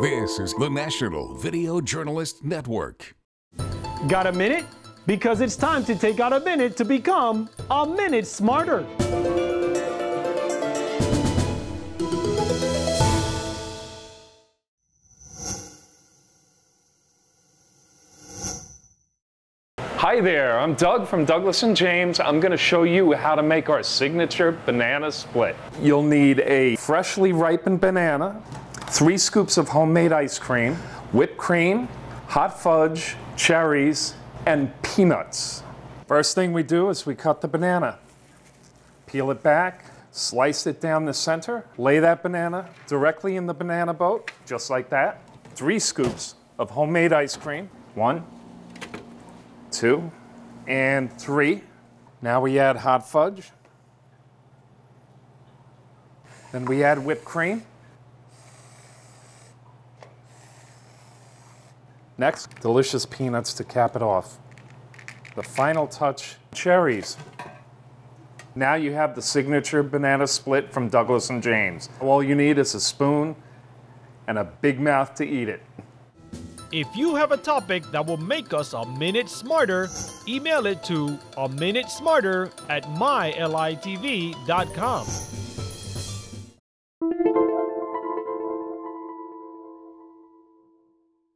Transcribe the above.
This is the National Video Journalist Network. Got a minute? Because it's time to take out a minute to become a minute smarter. Hi there, I'm Doug from Douglas & James. I'm going to show you how to make our signature banana split. You'll need a freshly ripened banana, three scoops of homemade ice cream, whipped cream, hot fudge, cherries, and peanuts. First thing we do is we cut the banana. Peel it back, slice it down the center, lay that banana directly in the banana boat, just like that. Three scoops of homemade ice cream. One, two, and three. Now we add hot fudge. Then we add whipped cream. Next, delicious peanuts to cap it off. The final touch, cherries. Now you have the signature banana split from Douglas & James. All you need is a spoon and a big mouth to eat it. If you have a topic that will make us a minute smarter, email it to a minute smarter at mylitv.com.